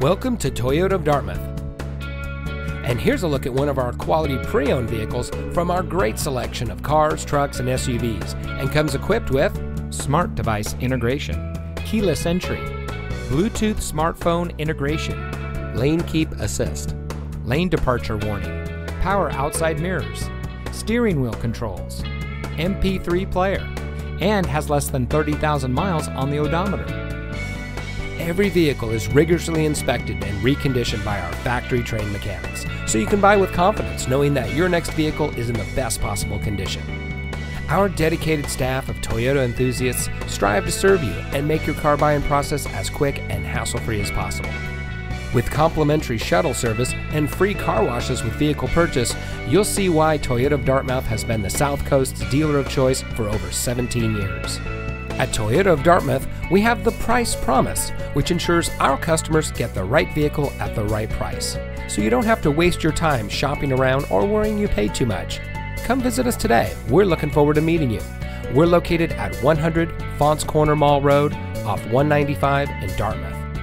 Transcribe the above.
Welcome to Toyota of Dartmouth. And here's a look at one of our quality pre owned vehicles from our great selection of cars, trucks, and SUVs, and comes equipped with smart device integration, keyless entry, Bluetooth smartphone integration, lane keep assist, lane departure warning, power outside mirrors, steering wheel controls, MP3 player, and has less than 30,000 miles on the odometer. Every vehicle is rigorously inspected and reconditioned by our factory trained mechanics, so you can buy with confidence knowing that your next vehicle is in the best possible condition. Our dedicated staff of Toyota enthusiasts strive to serve you and make your car buying process as quick and hassle free as possible. With complimentary shuttle service and free car washes with vehicle purchase, you'll see why Toyota of Dartmouth has been the South Coast's dealer of choice for over 17 years. At Toyota of Dartmouth, we have the price promise, which ensures our customers get the right vehicle at the right price. So you don't have to waste your time shopping around or worrying you paid too much. Come visit us today. We're looking forward to meeting you. We're located at 100 Faunce Corner Mall Road off 195 in Dartmouth.